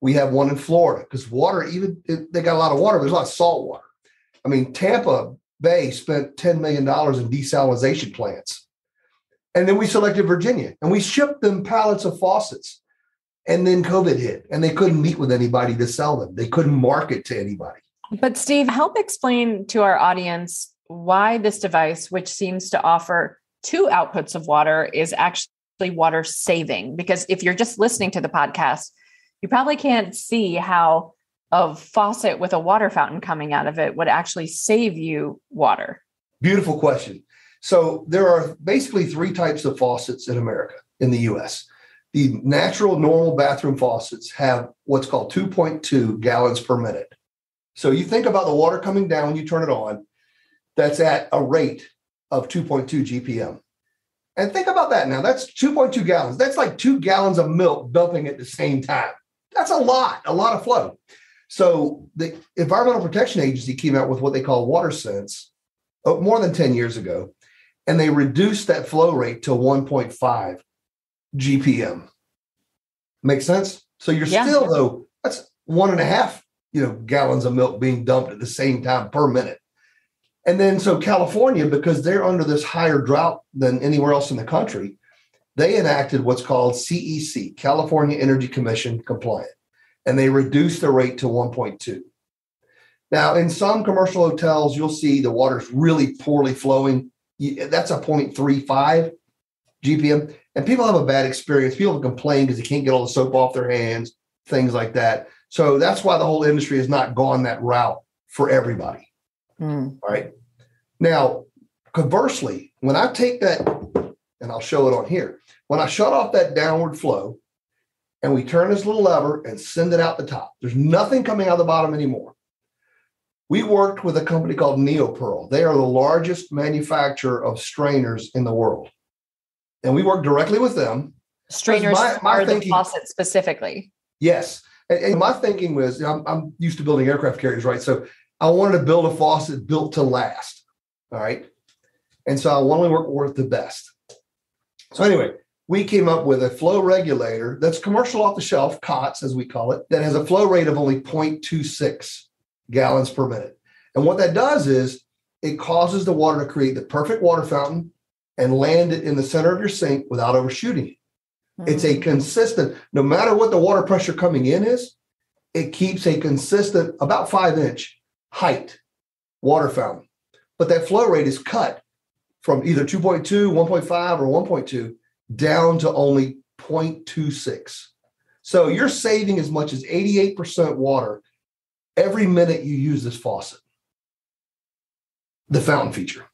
We have one in Florida because water, even they got a lot of water, but there's a lot of salt water. I mean, Tampa Bay spent $10 million in desalination plants. And then we selected Virginia and we shipped them pallets of faucets. And then COVID hit and they couldn't meet with anybody to sell them. They couldn't market to anybody. But Steve, help explain to our audience why this device, which seems to offer two outputs of water, is actually water saving. Because if you're just listening to the podcast, you probably can't see how a faucet with a water fountain coming out of it would actually save you water. Beautiful question. So there are basically three types of faucets in America, in the US. The natural normal bathroom faucets have what's called 2.2 gallons per minute. So you think about the water coming down when you turn it on, that's at a rate of 2.2 GPM. And think about that now. That's 2.2 gallons. That's like two gallons of milk dumping at the same time. That's a lot, a lot of flow. So the Environmental Protection Agency came out with what they call WaterSense oh, more than 10 years ago, and they reduced that flow rate to 1.5 GPM. Make sense? So you're yeah. still though that's one and a half you know gallons of milk being dumped at the same time per minute. And then so California, because they're under this higher drought than anywhere else in the country, they enacted what's called CEC, California Energy Commission compliant, and they reduced the rate to 1.2. Now, in some commercial hotels, you'll see the water's really poorly flowing. That's a 0.35 GPM. And people have a bad experience. People complain because they can't get all the soap off their hands, things like that. So that's why the whole industry has not gone that route for everybody. Mm. All right. Now, conversely, when I take that, and I'll show it on here, when I shut off that downward flow and we turn this little lever and send it out the top, there's nothing coming out the bottom anymore. We worked with a company called Neoperl. They are the largest manufacturer of strainers in the world. And we work directly with them. Strainers my, my are thinking, the faucet specifically. Yes. And, and my thinking was I'm, I'm used to building aircraft carriers, right? So I wanted to build a faucet built to last. All right. And so I wanted to work with the best. So anyway, we came up with a flow regulator that's commercial off the shelf, COTS as we call it, that has a flow rate of only 0.26 gallons per minute. And what that does is it causes the water to create the perfect water fountain and land it in the center of your sink without overshooting it. Mm-hmm. It's a mm. consistent, no matter what the water pressure coming in is, it keeps a consistent, about five inch height water fountain. But that flow rate is cut from either 2.2, 1.5, or 1.2 down to only 0.26. So you're saving as much as 88% water every minute you use this faucet, the fountain feature.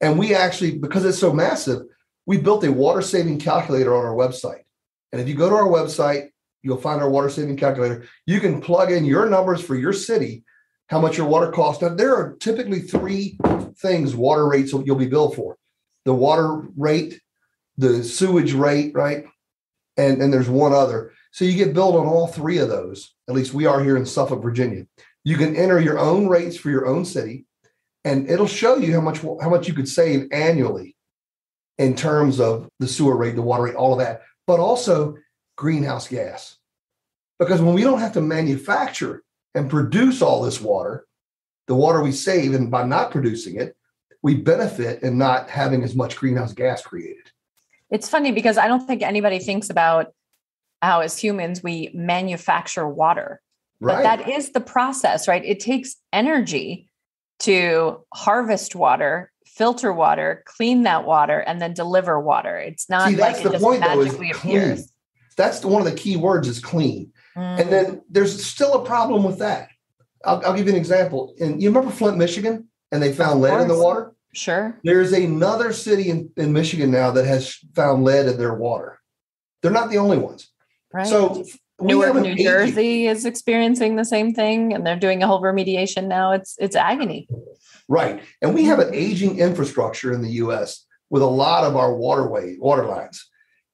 And we actually, because it's so massive, we built a water saving calculator on our website. And if you go to our website, you'll find our water saving calculator. You can plug in your numbers for your city, how much your water costs. Now, there are typically three things water rates you'll be billed for the water rate, the sewage rate, right? And, and there's one other. So you get billed on all three of those. At least we are here in Suffolk, Virginia. You can enter your own rates for your own city, and it'll show you how much how much you could save annually in terms of the sewer rate, the water rate, all of that, but also greenhouse gas. Because when we don't have to manufacture and produce all this water, the water we save, and by not producing it, we benefit in not having as much greenhouse gas created. It's funny because I don't think anybody thinks about how as humans we manufacture water. Right. But that is the process, right? It takes energy to harvest water, filter water, clean that water, and then deliver water. It's not See, like it just point, magically though, appears. Clean. That's the, one of the key words is clean. Mm. And then there's still a problem with that. I'll, I'll give you an example. And you remember Flint, Michigan, and they found lead in the water? Sure. There's another city in, in Michigan now that has found lead in their water. They're not the only ones. Right. So Newark, New aging. Jersey is experiencing the same thing, and they're doing a whole remediation now. It's it's agony. Right, and we have an aging infrastructure in the U.S. with a lot of our waterway water lines.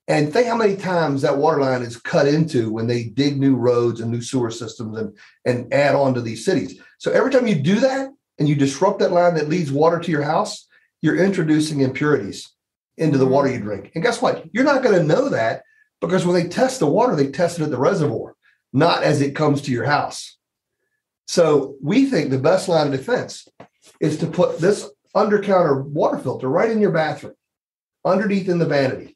And think how many times that water line is cut into when they dig new roads and new sewer systems and, and add on to these cities. So every time you do that and you disrupt that line that leads water to your house, you're introducing impurities into the mm-hmm. water you drink. And guess what? You're not going to know that because when they test the water, they test it at the reservoir, not as it comes to your house. So we think the best line of defense is to put this under counter water filter right in your bathroom, underneath in the vanity.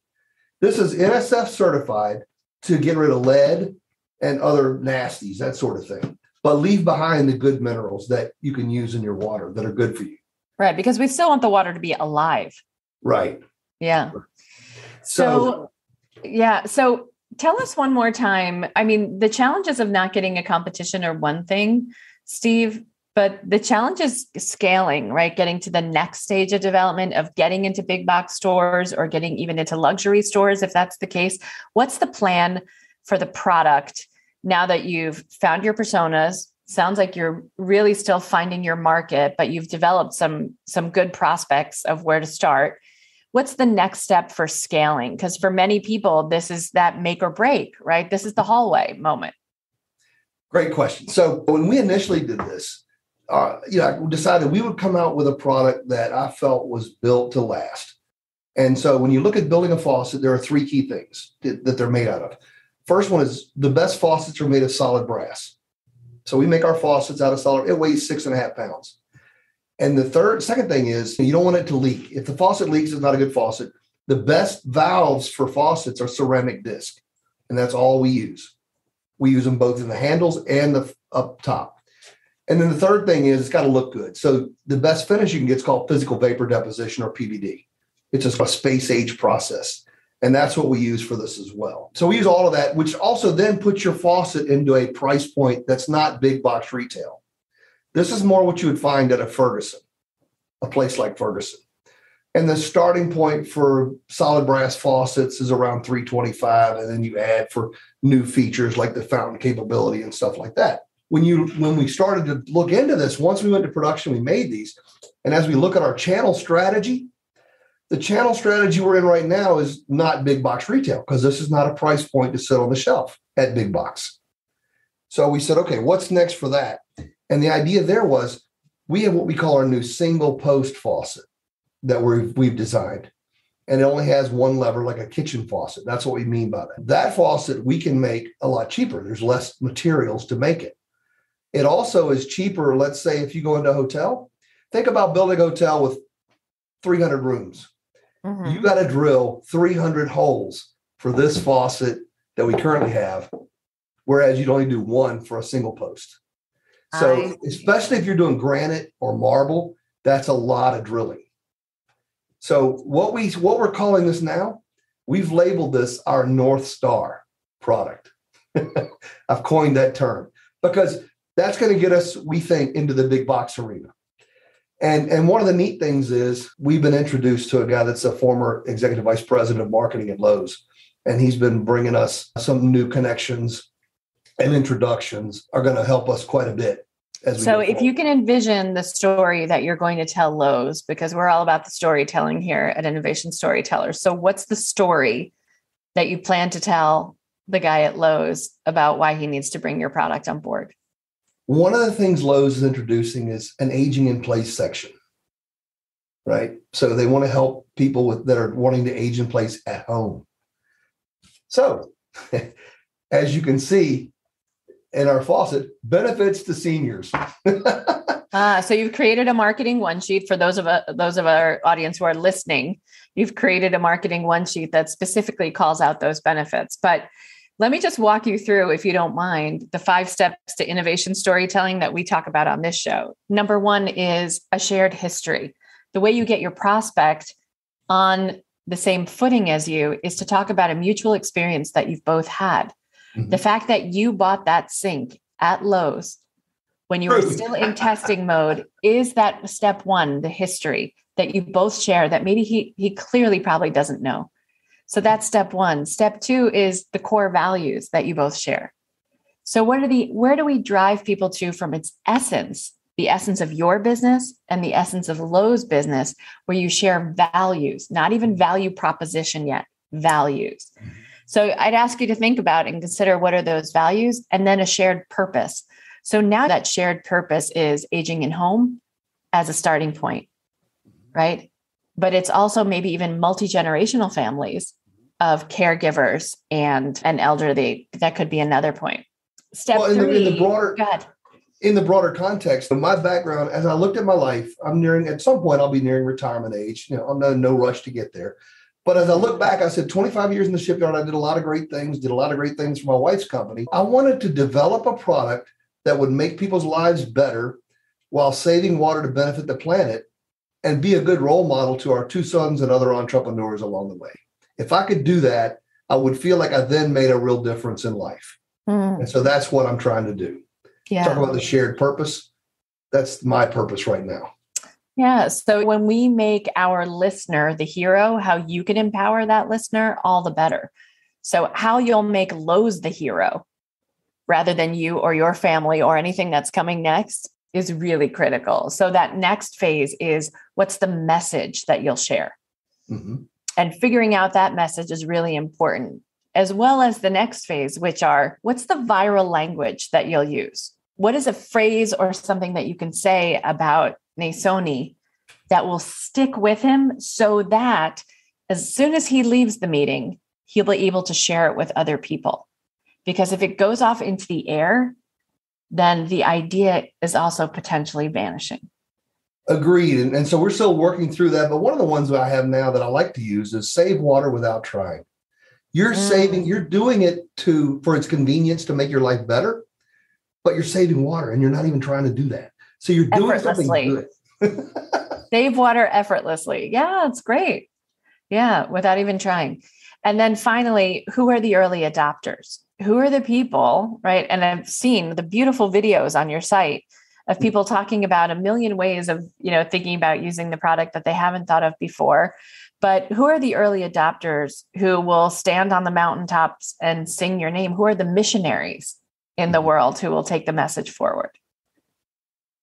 This is NSF certified to get rid of lead and other nasties, that sort of thing, but leave behind the good minerals that you can use in your water that are good for you. Right. Because we still want the water to be alive. Right. Yeah. So, so yeah. So tell us one more time. I mean, the challenges of not getting a competition are one thing, Steve, but the challenge is scaling, right? Getting to the next stage of development of getting into big box stores or getting even into luxury stores, if that's the case. What's the plan for the product now that you've found your personas? Sounds like you're really still finding your market, but you've developed some some good prospects of where to start what's the next step for scaling? Because for many people, this is that make or break, right? This is the hallway moment. Great question. So when we initially did this, uh, you know, I decided we would come out with a product that I felt was built to last. And so when you look at building a faucet, there are three key things that, that they're made out of. First one is the best faucets are made of solid brass. So we make our faucets out of solid, it weighs six and a half pounds. And the third, second thing is you don't want it to leak. If the faucet leaks, it's not a good faucet. The best valves for faucets are ceramic disc, and that's all we use. We use them both in the handles and the up top. And then the third thing is it's got to look good. So the best finish you can get is called physical vapor deposition or PVD. It's a space age process. And that's what we use for this as well. So we use all of that, which also then puts your faucet into a price point that's not big box retail. This is more what you would find at a Ferguson, a place like Ferguson. And the starting point for solid brass faucets is around 325. And then you add for new features like the fountain capability and stuff like that. When you when we started to look into this, once we went to production, we made these. And as we look at our channel strategy, the channel strategy we're in right now is not big box retail because this is not a price point to sit on the shelf at big box. So we said, okay, what's next for that? And the idea there was we have what we call our new single post faucet that we've, we've designed. And it only has one lever, like a kitchen faucet. That's what we mean by that. That faucet we can make a lot cheaper. There's less materials to make it. It also is cheaper. Let's say if you go into a hotel, think about building a hotel with 300 rooms. Mm-hmm. You got to drill 300 holes for this faucet that we currently have, whereas you'd only do one for a single post. So, especially if you're doing granite or marble, that's a lot of drilling. So, what we what we're calling this now, we've labeled this our North Star product. I've coined that term because that's going to get us, we think, into the big box arena. And, and one of the neat things is we've been introduced to a guy that's a former executive vice president of marketing at Lowe's, and he's been bringing us some new connections and introductions are going to help us quite a bit. As we So, if you can envision the story that you're going to tell Lowe's, because we're all about the storytelling here at Innovation Storytellers. So, what's the story that you plan to tell the guy at Lowe's about why he needs to bring your product on board? One of the things Lowe's is introducing is an aging in place section, right? So, they want to help people with, that are wanting to age in place at home. So, as you can see, in our faucet benefits to seniors. uh, so you've created a marketing one sheet for those of uh, those of our audience who are listening. You've created a marketing one sheet that specifically calls out those benefits. But let me just walk you through, if you don't mind, the five steps to innovation storytelling that we talk about on this show. Number one is a shared history. The way you get your prospect on the same footing as you is to talk about a mutual experience that you've both had. Mm-hmm. The fact that you bought that sink at Lowe's when you were still in testing mode is that step one, the history that you both share that maybe he he clearly probably doesn't know. So that's step one. Step two is the core values that you both share. So what are the where do we drive people to from its essence, the essence of your business and the essence of Lowe's business, where you share values, not even value proposition yet, values. Mm-hmm. So I'd ask you to think about and consider what are those values and then a shared purpose. So now that shared purpose is aging in home as a starting point, right? But it's also maybe even multi generational families of caregivers and an elderly. That could be another point. Step well, in three. The, in the broader, in the broader context of my background, as I looked at my life, I'm nearing at some point I'll be nearing retirement age. You know, I'm not in no rush to get there. But as I look back, I said 25 years in the shipyard, I did a lot of great things, did a lot of great things for my wife's company. I wanted to develop a product that would make people's lives better while saving water to benefit the planet and be a good role model to our two sons and other entrepreneurs along the way. If I could do that, I would feel like I then made a real difference in life. Mm. And so that's what I'm trying to do. Yeah. Talk about the shared purpose. That's my purpose right now. Yeah. So when we make our listener the hero, how you can empower that listener, all the better. So, how you'll make Lowe's the hero rather than you or your family or anything that's coming next is really critical. So, that next phase is what's the message that you'll share? Mm-hmm. And figuring out that message is really important, as well as the next phase, which are what's the viral language that you'll use? What is a phrase or something that you can say about Nasoni that will stick with him so that as soon as he leaves the meeting, he'll be able to share it with other people. Because if it goes off into the air, then the idea is also potentially vanishing. Agreed. And, and so we're still working through that. But one of the ones that I have now that I like to use is save water without trying. You're mm. saving, you're doing it to for its convenience to make your life better, but you're saving water and you're not even trying to do that. So you're doing something good. Save water effortlessly. Yeah, it's great. Yeah, without even trying. And then finally, who are the early adopters? Who are the people, right? And I've seen the beautiful videos on your site of people talking about a million ways of, you know, thinking about using the product that they haven't thought of before. But who are the early adopters who will stand on the mountaintops and sing your name? Who are the missionaries in the mm-hmm. world who will take the message forward?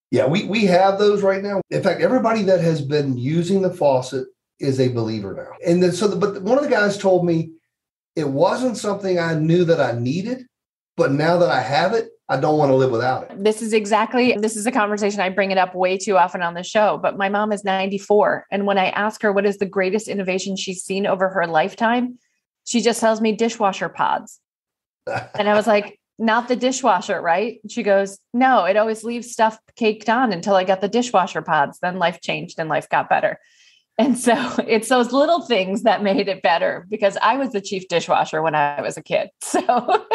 Yeah, we, we have those right now. In fact, everybody that has been using the faucet is a believer now. And then so, the, but one of the guys told me it wasn't something I knew that I needed, but now that I have it, I don't want to live without it. This is exactly this is a conversation I bring it up way too often on the show, but my mom is 94 and when I ask her what is the greatest innovation she's seen over her lifetime, she just tells me dishwasher pods. and I was like, not the dishwasher, right? She goes, No, it always leaves stuff caked on until I got the dishwasher pods. Then life changed and life got better. And so it's those little things that made it better because I was the chief dishwasher when I was a kid. So,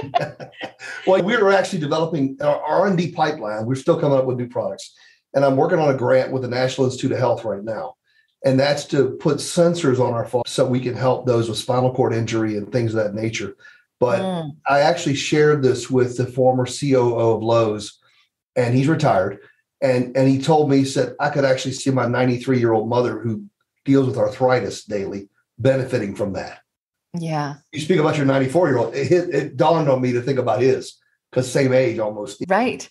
well, we were actually developing our R&D pipeline. We're still coming up with new products, and I'm working on a grant with the National Institute of Health right now, and that's to put sensors on our phone so we can help those with spinal cord injury and things of that nature. But mm. I actually shared this with the former COO of Lowe's, and he's retired. And, and he told me, he said, I could actually see my 93 year old mother who deals with arthritis daily benefiting from that. Yeah. You speak about your 94 year old, it, it dawned on me to think about his because same age almost. Right.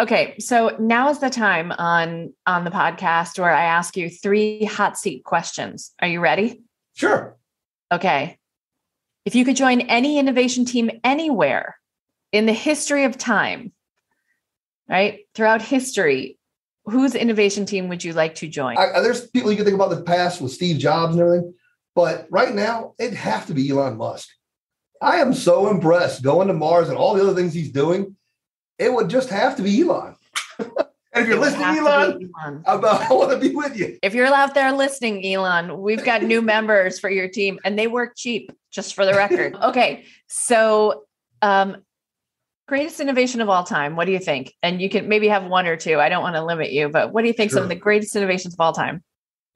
Okay, so now is the time on on the podcast where I ask you three hot seat questions. Are you ready? Sure. Okay. If you could join any innovation team anywhere in the history of time, right? Throughout history, whose innovation team would you like to join? I, there's people you can think about the past with Steve Jobs and everything, but right now it'd have to be Elon Musk. I am so impressed going to Mars and all the other things he's doing. It would just have to be Elon. and if you're listening, Elon, Elon. I, I want to be with you. If you're out there listening, Elon, we've got new members for your team and they work cheap, just for the record. okay. So um, greatest innovation of all time. What do you think? And you can maybe have one or two. I don't want to limit you, but what do you think sure. some of the greatest innovations of all time?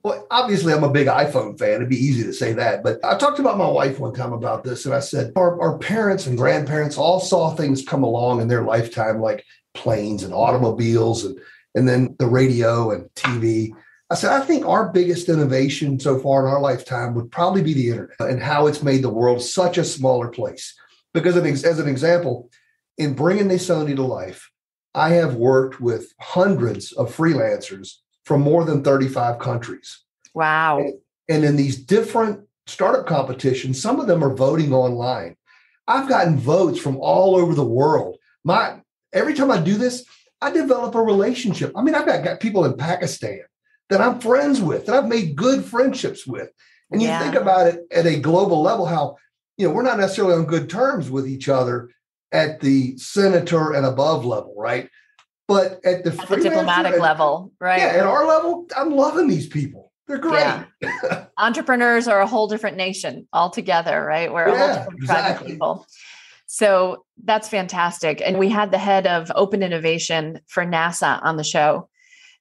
Well, obviously, I'm a big iPhone fan. It'd be easy to say that. But I talked about my wife one time about this, and I said, our, our parents and grandparents all saw things come along in their lifetime, like planes and automobiles, and, and then the radio and TV. I said, I think our biggest innovation so far in our lifetime would probably be the internet and how it's made the world such a smaller place. Because, as an example, in bringing Nasoni to life, I have worked with hundreds of freelancers from more than 35 countries. Wow. And, and in these different startup competitions, some of them are voting online. I've gotten votes from all over the world. My every time I do this, I develop a relationship. I mean, I've got, got people in Pakistan that I'm friends with, that I've made good friendships with. And you yeah. think about it at a global level, how you know we're not necessarily on good terms with each other, at the senator and above level, right? But at the, at the diplomatic and, level, right? Yeah, at our level, I'm loving these people. They're great. Yeah. Entrepreneurs are a whole different nation altogether, right? We're yeah, a whole different exactly. tribe of people. So that's fantastic. And we had the head of open innovation for NASA on the show.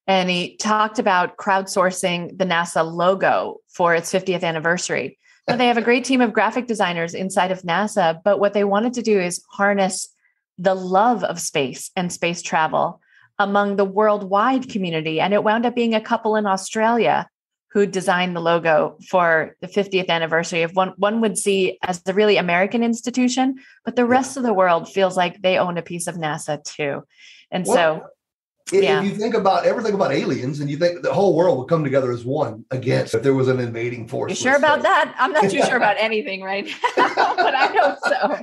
and he talked about crowdsourcing the NASA logo for its 50th anniversary. Now, they have a great team of graphic designers inside of NASA, but what they wanted to do is harness the love of space and space travel among the worldwide community. And it wound up being a couple in Australia who designed the logo for the 50th anniversary of one one would see as a really American institution, but the rest of the world feels like they own a piece of NASA too. And well, so if you think about everything about aliens and you think the whole world would come together as one against if there was an invading force. You sure about say. that? I'm not too sure about anything right now, but I hope so.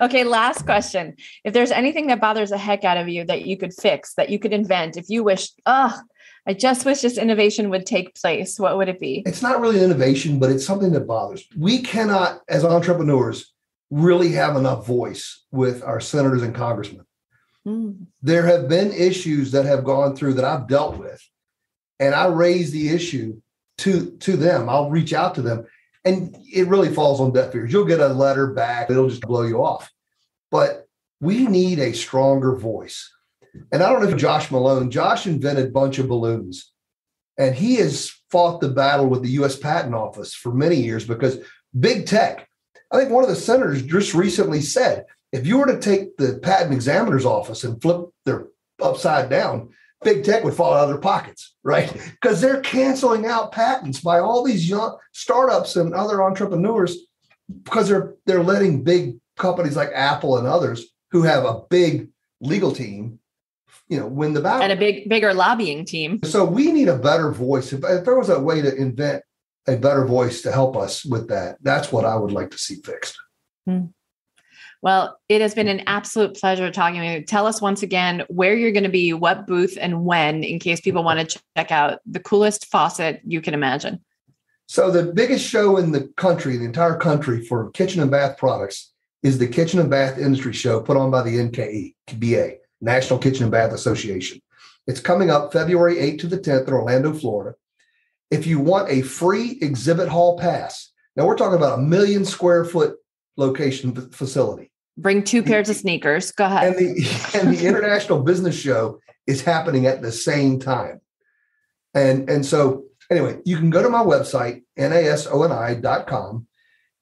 Okay, last question. If there's anything that bothers the heck out of you that you could fix, that you could invent, if you wish, oh, I just wish this innovation would take place, what would it be? It's not really an innovation, but it's something that bothers. We cannot, as entrepreneurs, really have enough voice with our senators and congressmen There have been issues that have gone through that I've dealt with, and I raise the issue to to them. I'll reach out to them, and it really falls on deaf ears. You'll get a letter back; it'll just blow you off. But we need a stronger voice. And I don't know if Josh Malone. Josh invented a bunch of balloons, and he has fought the battle with the U.S. Patent Office for many years because big tech. I think one of the senators just recently said if you were to take the patent examiner's office and flip their upside down, big tech would fall out of their pockets, right? Because they're canceling out patents by all these young startups and other entrepreneurs because they're they're letting big companies like Apple and others who have a big legal team, you know, win the battle and a big bigger lobbying team. So we need a better voice. If, if there was a way to invent a better voice to help us with that, that's what I would like to see fixed. Hmm. Well, it has been an absolute pleasure talking to you. Tell us once again where you're going to be, what booth, and when, in case people want to check out the coolest faucet you can imagine. So, the biggest show in the country, the entire country for kitchen and bath products, is the Kitchen and Bath Industry Show put on by the NKE, BA, National Kitchen and Bath Association. It's coming up February 8th to the 10th in Orlando, Florida. If you want a free exhibit hall pass, now we're talking about a million square foot location facility. Bring two pairs of sneakers. Go ahead. And the and the International Business Show is happening at the same time. And and so anyway, you can go to my website, nasoni.com,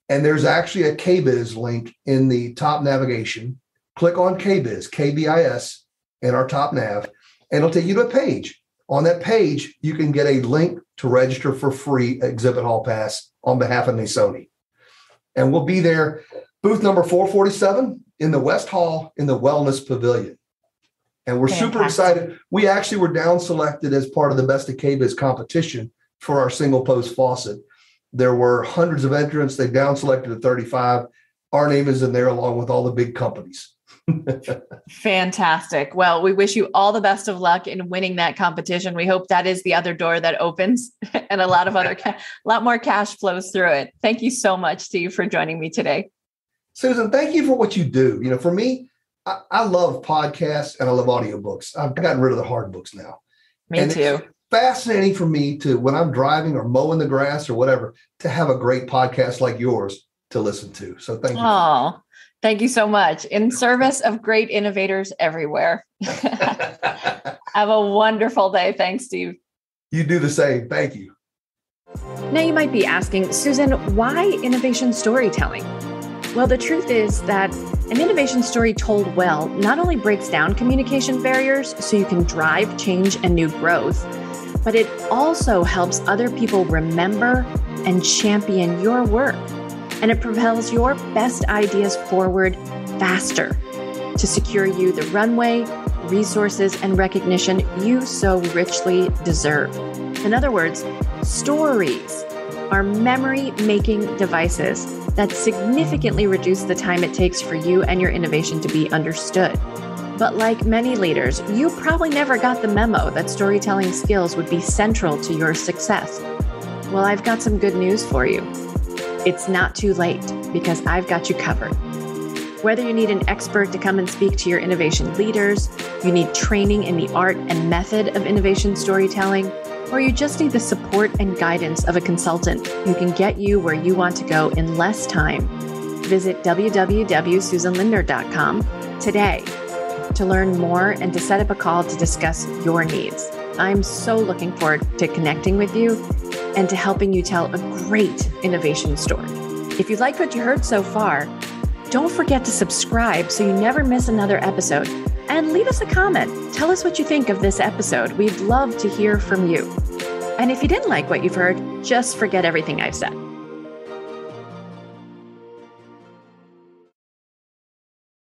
and there's actually a KBiz link in the top navigation. Click on KBiz, KBIS, in our top nav, and it'll take you to a page. On that page, you can get a link to register for free exhibit hall pass on behalf of Nasoni. And we'll be there booth number 447 in the West Hall in the Wellness Pavilion. And we're Fantastic. super excited. We actually were down selected as part of the Best of KBIS competition for our single post faucet. There were hundreds of entrants. They down selected at 35. Our name is in there along with all the big companies. Fantastic. Well, we wish you all the best of luck in winning that competition. We hope that is the other door that opens and a lot of other, a lot more cash flows through it. Thank you so much, Steve, for joining me today. Susan, thank you for what you do. You know, for me, I, I love podcasts and I love audiobooks. I've gotten rid of the hard books now. Me and too. fascinating for me to when I'm driving or mowing the grass or whatever to have a great podcast like yours to listen to. So thank you. Oh, thank you so much. In service of great innovators everywhere. have a wonderful day. Thanks, Steve. You do the same. Thank you. Now you might be asking, Susan, why innovation storytelling? Well, the truth is that an innovation story told well not only breaks down communication barriers so you can drive change and new growth, but it also helps other people remember and champion your work. And it propels your best ideas forward faster to secure you the runway, resources, and recognition you so richly deserve. In other words, stories are memory making devices that significantly reduce the time it takes for you and your innovation to be understood. But like many leaders, you probably never got the memo that storytelling skills would be central to your success. Well, I've got some good news for you. It's not too late because I've got you covered. Whether you need an expert to come and speak to your innovation leaders, you need training in the art and method of innovation storytelling, or you just need the support and guidance of a consultant who can get you where you want to go in less time, visit www.susanlindner.com today to learn more and to set up a call to discuss your needs. I'm so looking forward to connecting with you and to helping you tell a great innovation story. If you like what you heard so far, don't forget to subscribe so you never miss another episode. And leave us a comment. Tell us what you think of this episode. We'd love to hear from you. And if you didn't like what you've heard, just forget everything I've said.